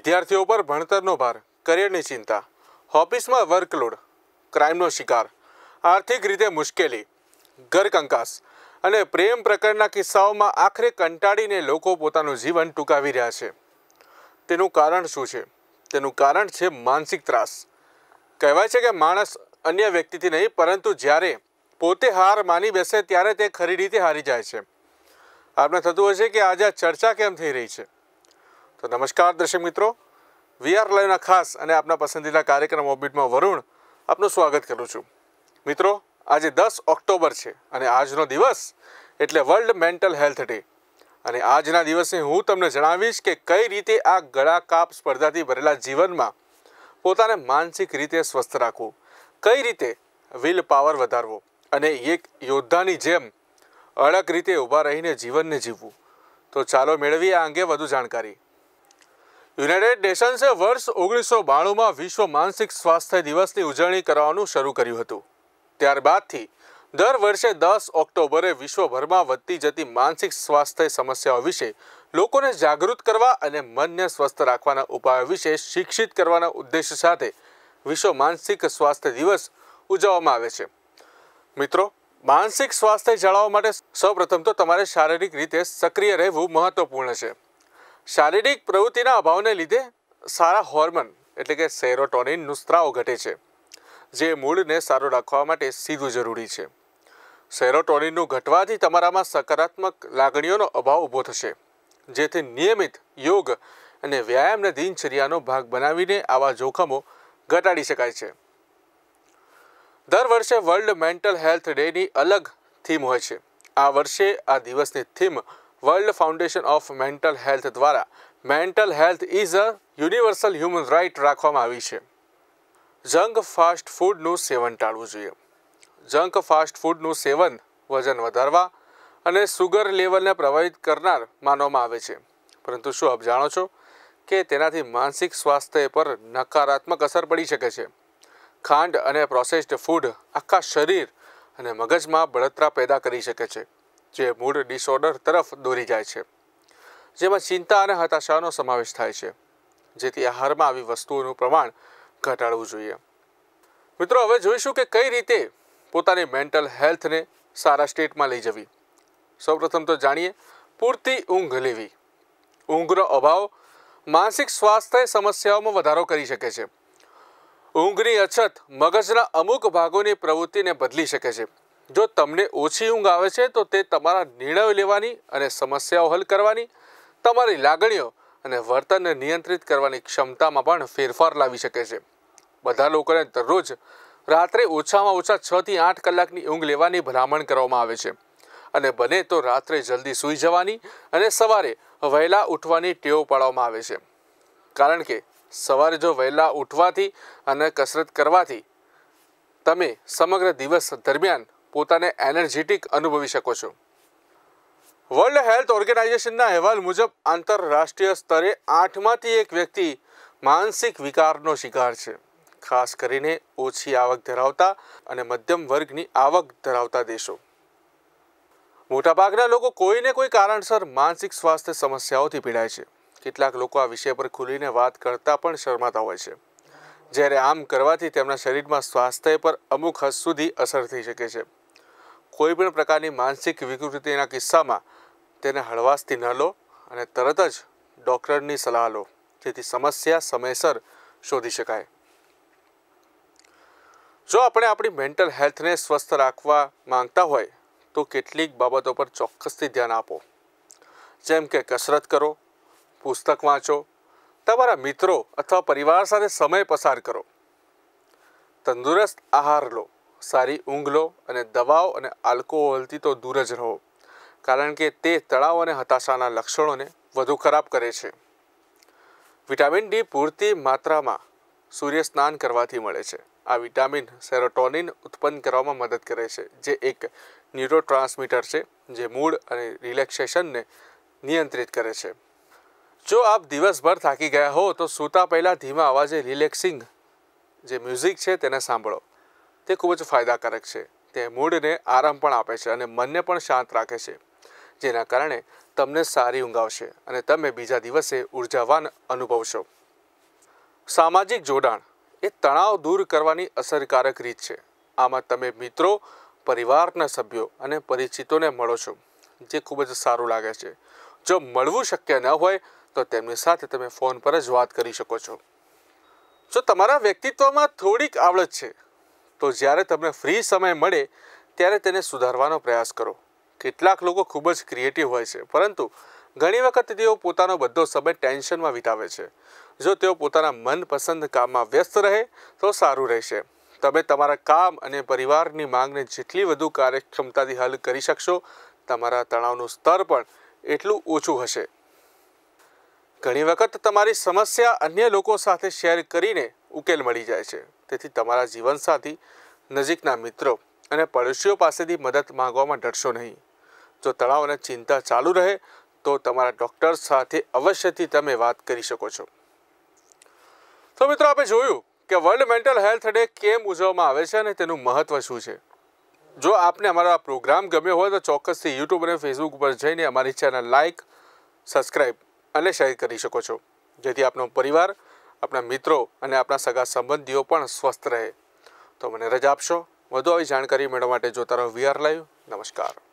વિદ્યાર્થીઓ પર ભણતરનો ભાર કરિયરની ચિંતા ઓફિસમાં વર્કલોડ ક્રાઇમનો શિકાર, આર્થિક રીતે મુશ્કેલી, ઘરકંકાસ અને પ્રેમ પ્રકરણના કિસ્સાઓમાં આખરે કંટાળીને લોકો પોતાનું જીવન ટૂંકાવી રહ્યા છે. તેનું કારણ શું છે? તેનું કારણ છે માનસિક ત્રાસ. કહેવાય છે કે માણસ અન્ય વ્યક્તિથી નહીં, પરંતુ જ્યારે પોતે હાર માની બેસે, ત્યારે તે ખરી રીતે હારી જાય છે. આપણે થતું હશે કે આજે ચર્ચા કેમ થઈ રહી છે? તો નમસ્કાર દર્શક મિત્રો. વીઆર લાઈવના ખાસ અને આપના પસંદીદા કાર્યક્રમ ઓબિટમાં વરુણ આપનું સ્વાગત કરું છું. મિત્રો, આજે દસ ઓક્ટોબર છે અને આજનો દિવસ એટલે વર્લ્ડ મેન્ટલ હેલ્થ ડે અને આજના દિવસે હું તમને જણાવીશ કે કઈ રીતે આ ગળા કાપ સ્પર્ધાથી ભરેલા જીવનમાં પોતાને માનસિક રીતે સ્વસ્થ રાખવું, કઈ રીતે વિલ પાવર વધારવો અને એક યોદ્ધાની જેમ અડક રીતે ઊભા રહીને જીવનને જીવવું. તો ચાલો મેળવીએ આ અંગે વધુ જાણકારી. યુનાઇટેડ નેશન્સે વર્ષ ઓગણીસો બાણુંમાં વિશ્વ માનસિક સ્વાસ્થ્ય દિવસની ઉજવણી કરવાનું શરૂ કર્યું હતું. ત્યારબાદથી દર વર્ષે દસ ઓક્ટોબરે વિશ્વભરમાં વધતી જતી માનસિક સ્વાસ્થ્ય સમસ્યાઓ વિશે લોકોને જાગૃત કરવા અને મનને સ્વસ્થ રાખવાના ઉપાયો વિશે શિક્ષિત કરવાના ઉદ્દેશ સાથે વિશ્વ માનસિક સ્વાસ્થ્ય દિવસ ઉજવવામાં આવે છે. મિત્રો, માનસિક સ્વાસ્થ્ય જાળવવા માટે સૌપ્રથમ તો તમારે શારીરિક રીતે સક્રિય રહેવું મહત્વપૂર્ણ છે. શારીરિક પ્રવૃત્તિના અભાવને લીધે સારા હોર્મોન, એટલે કે સેરોટોનિનનું સ્ત્રાવ ઘટે છે, જે મૂળને સારું રાખવા માટે સીધું જરૂરી છે. સેરોટોનિનનું ઘટવાથી તમારામાં સકારાત્મક લાગણીઓનો અભાવ ઊભો થશે, જેથી નિયમિત યોગ અને વ્યાયામને દિનચર્યાનો ભાગ બનાવીને આવા જોખમો ઘટાડી શકાય છે. દર વર્ષે વર્લ્ડ મેન્ટલ હેલ્થ ડેની અલગ થીમ હોય છે. આ વર્ષે આ દિવસની theme World Foundation of Mental Health દ્વારા mental health is a universal human right રાખવામાં આવી છે. જંક ફાસ્ટ ફૂડનું સેવન ટાળવું જોઈએ. જંક ફાસ્ટ ફૂડનું સેવન વજન વધારવા અને સુગર લેવલને પ્રભાવિત કરનાર માનવામાં આવે છે. પરંતુ શું આપ જાણો છો કે તેનાથી માનસિક સ્વાસ્થ્ય પર નકારાત્મક અસર પડી શકે છે? ખાંડ અને પ્રોસેસ્ડ ફૂડ આખા શરીર અને મગજમાં બળતરા પેદા કરી શકે છે. જે મૂડ ડિસઓર્ડર તરફ દોરી જાય છે, જેમાં ચિંતા અને હતાશાનો સમાવેશ થાય છે, જેથી આહારમાં આવી વસ્તુઓનું પ્રમાણ ઘટાડવું જોઈએ. મિત્રો, હવે જોઈશું કે કઈ રીતે પોતાની મેન્ટલ હેલ્થને સારા સ્ટેટમાં લઈ જવી. સૌપ્રથમ તો જાણીએ, પૂરતી ઊંઘ લેવી. ઊંઘનો અભાવ માનસિક સ્વાસ્થ્ય સમસ્યાઓમાં વધારો કરી શકે છે. ઊંઘની અછત મગજના અમુક ભાગોની પ્રવૃત્તિને બદલી શકે છે. જો તમને ઓછી ઊંઘ આવે છે, તો તે તમારા નિર્ણયો લેવાની અને સમસ્યાઓ હલ કરવાની, તમારી લાગણીઓ અને વર્તનને નિયંત્રિત કરવાની ક્ષમતામાં પણ ફેરફાર લાવી શકે છે. બધા લોકોને દરરોજ રાત્રે ઓછામાં ઓછા છ થી આઠ કલાકની ઊંઘ લેવાની ભલામણ કરવામાં આવે છે. અને બને તો રાત્રે જલ્દી સૂઈ જવાની અને સવારે વહેલા ઉઠવાની ટેવ પાડવામાં આવે છે. કારણ કે સવારે જો વહેલા ઉઠવાથી અને કસરત કરવાથી તમે સમગ્ર દિવસ દરમિયાન પોતાને એનર્જેટિક અનુભવી શકો છો. વર્લ્ડ હેલ્થ ઓર્ગેનાઇઝેશનના અહેવાલ મુજબ આંતરરાષ્ટ્રીય સ્તરે આઠમાંથી એક વ્યક્તિ માનસિક વિકારનો શિકાર છે. ખાસ કરીને ઓછી આવક ધરાવતા અને મધ્યમ વર્ગની આવક ધરાવતા દેશો. મોટાભાગના લોકો કોઈને કોઈ કારણસર માનસિક સ્વાસ્થ્ય સમસ્યાઓથી પીડાય છે. કેટલાક લોકો આ વિષય પર ખુલીને વાત કરતા પણ શરમાતા હોય છે. જ્યારે આમ કરવાથી તેમના શરીરમાં સ્વાસ્થ્ય પર અમુક હદ સુધી અસર થઈ શકે છે. કોઈ પણ પ્રકારની માનસિક વિકૃતિના કિસ્સામાં તેને હળવાશથી ન લો અને તરત જ ડૉક્ટરની સલાહ લો, જેથી સમસ્યા સમયસર શોધી શકાય. જો આપણે આપણી મેન્ટલ હેલ્થને સ્વસ્થ રાખવા માંગતા હોય, તો કેટલીક બાબતો પર ચોક્કસથી ધ્યાન આપો. જેમ કે કસરત કરો, પુસ્તક વાંચો, તમારા મિત્રો અથવા પરિવાર સાથે સમય પસાર કરો. તંદુરસ્ત આહાર લો. સારી ઊંઘ લો અને દવાઓ અને આલ્કોહોલથી તો દૂર જ રહો. કારણ કે તે તણાવ અને હતાશાના લક્ષણોને વધુ ખરાબ કરે છે. વિટામિન ડી પૂરતી માત્રામાં સૂર્ય સ્નાન કરવાથી મળે છે. આ વિટામિન સેરોટોનિન ઉત્પન્ન કરવામાં મદદ કરે છે, જે એક ન્યુરો ટ્રાન્સમીટર છે, જે મૂડ અને રિલેક્સેશનને નિયંત્રિત કરે છે. જો આપ દિવસભર થાકી ગયા હો, તો સૂતા પહેલાં ધીમા અવાજે રિલેક્સિંગ જે મ્યુઝિક છે, તેને સાંભળો. તે ખૂબ જ ફાયદાકારક છે. તે મૂડને આરામ પણ આપે છે અને મનને પણ શાંત રાખે છે, જેના કારણે તમને સારી ઊંઘ આવશે અને તમે બીજા દિવસે ઉર્જાવાન અનુભવશો. સામાજિક જોડાણ એ તણાવ દૂર કરવાની અસરકારક રીત છે. આમાં તમે મિત્રો, પરિવારના સભ્યો અને પરિચિતોને મળો છો, જે ખૂબ જ સારું લાગે છે. જો મળવું શક્ય ન હોય, તો તેમની સાથે તમે ફોન પર જ વાત કરી શકો છો. જો તમારા વ્યક્તિત્વમાં થોડીક આવડત છે તો જ્યારે તમને ફ્રી સમય મળે, ત્યારે તેને સુધારવાનો પ્રયાસ કરો. કેટલાક લોકો ખૂબ જ ક્રિએટિવ હોય છે, પરંતુ ઘણી વખત તેઓ પોતાનો બધો સમય ટેન્શનમાં વિતાવે છે. જો તેઓ પોતાના મનપસંદ કામમાં વ્યસ્ત રહે, તો સારું રહેશે. તમે તમારા કામ અને પરિવારની માંગને જેટલી વધુ કાર્યક્ષમતાથી હલ કરી શકશો, તમારા તણાવનું સ્તર પણ એટલું ઓછું હશે. ઘણી વખત તમારી સમસ્યા અન્ય લોકો સાથે શેર કરીને ઉકેલ મળી જાય છે. તેથી તમારા જીવનસાથી નજીકના મિત્રો અને પડોશીઓ પાસેથી મદદ માંગવામાં ડરશો નહીં. જો તણાવ અને ચિંતા ચાલુ રહે, તો તમારા ડૉક્ટર સાથે અવશ્યથી તમે વાત કરી શકો છો. તો મિત્રો, આપણે જોયું કે વર્લ્ડ મેન્ટલ હેલ્થ ડે કેમ ઉજવવામાં આવે છે અને તેનું મહત્ત્વ શું છે? જો આપને અમારો આ પ્રોગ્રામ ગમ્યો હોય તો ચોક્કસથી યુટ્યુબ અને ફેસબુક ઉપર જઈને અમારી ચેનલ લાઇક સબસ્ક્રાઈબ અને શેર કરી શકો છો. જેથી આપનો પરિવાર આપણા મિત્રો અને આપણા સગા સંબંધીઓ પણ સ્વસ્થ રહે. તો મને રજા આપશો. વધુ આવી જાણકારી મેળવવા માટે જોતા રહો વીઆર લાઈવ. નમસ્કાર.